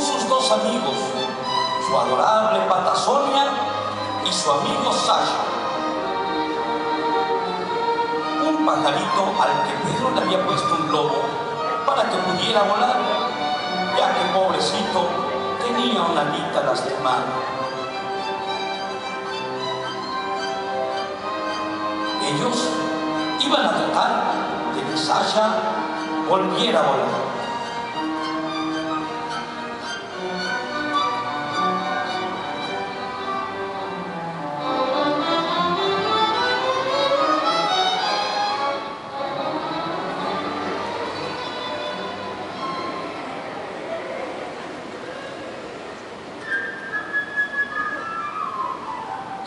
sus dos amigos, su adorable pata Sonia y su amigo Sasha. Un pajarito al que Pedro le había puesto un globo para que pudiera volar, ya que pobrecito tenía una alita lastimada. Ellos iban a tratar de que Sasha volviera a volar.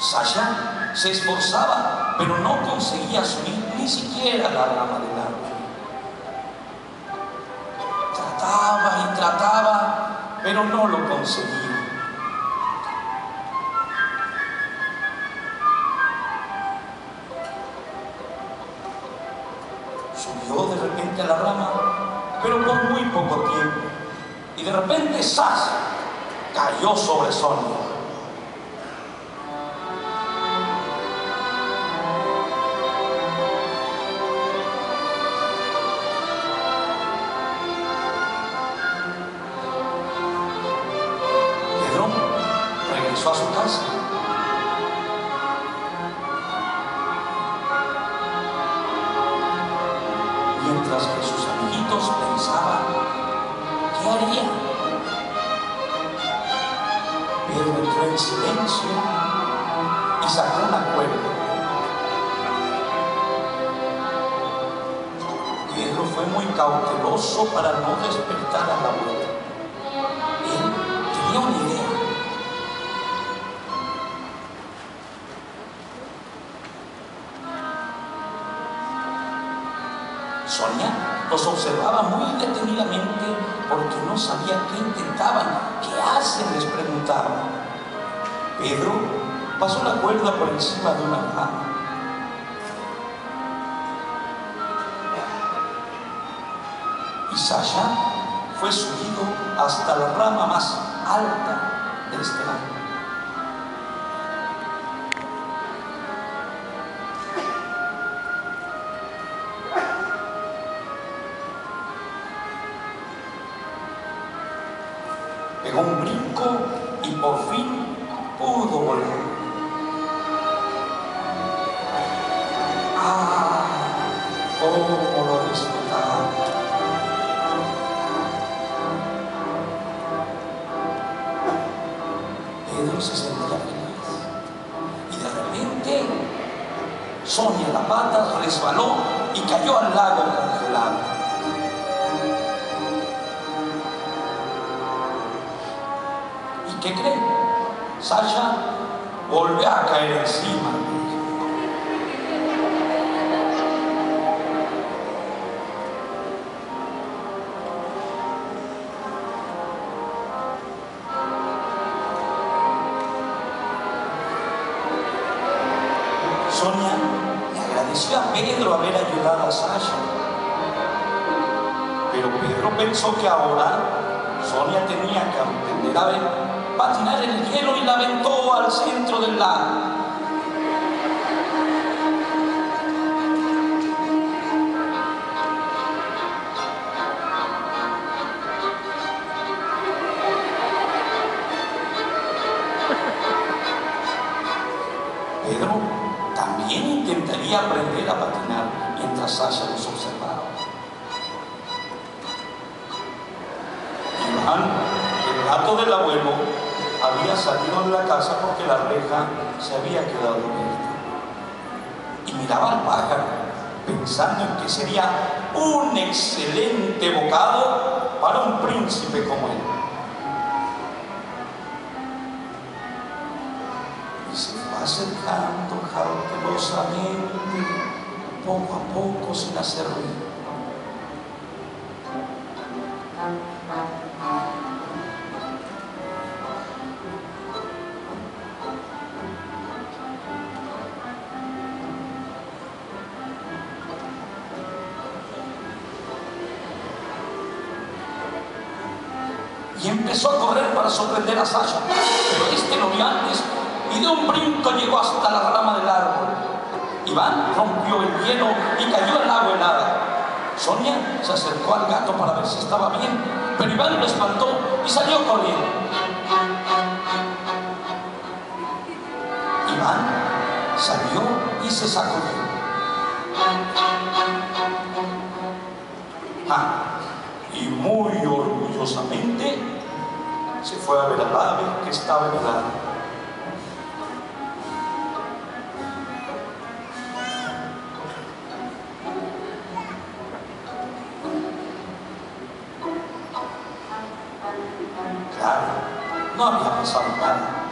Sasha se esforzaba, pero no conseguía subir ni siquiera la rama del árbol. Trataba y trataba, pero no lo conseguía. Subió de repente a la rama, pero por muy poco tiempo. Y de repente, ¡zas! cayó sobre Sonia. Regresó a su casa. Mientras que sus amiguitos pensaban, ¿qué haría? Pedro entró en silencio y sacó una cuerda. Pedro fue muy cauteloso para no despertar a la abuela. Él tenía una idea. Sonia los observaba muy detenidamente porque no sabía qué intentaban, qué hacen, les preguntaba. Pedro pasó la cuerda por encima de una rama. Y Sasha fue subido hasta la rama más alta de este árbol. Pegó un brinco y por fin pudo volar. ¡Ah! ¡Cómo lo disfrutaba! Pedro se sentía feliz y de repente Sonia la pata resbaló y cayó al lago congelado. Qué creen? Sasha volvió a caer encima. Sonia le agradeció a Pedro haber ayudado a Sasha. Pero Pedro pensó que ahora Sonia tenía que aprender a ver, patinar en el hielo y la aventó al centro del lago. Pedro también intentaría aprender a patinar mientras Sasha los observaba. Iván, el gato del abuelo, había salido de la casa porque la reja se había quedado abierta. Y miraba al pájaro, pensando en que sería un excelente bocado para un príncipe como él. Y se fue acercando cautelosamente, poco a poco, sin hacer ruido. Y empezó a correr para sorprender a Sasha. Pero este lo vio antes y de un brinco llegó hasta la rama del árbol. Iván rompió el hielo y cayó en agua helada. Sonia se acercó al gato para ver si estaba bien, pero Iván lo espantó y salió corriendo. Iván salió y se sacudió. Ah, y muy orgullosamente se fue a ver al ave que estaba en el. Claro, no había pasado nada.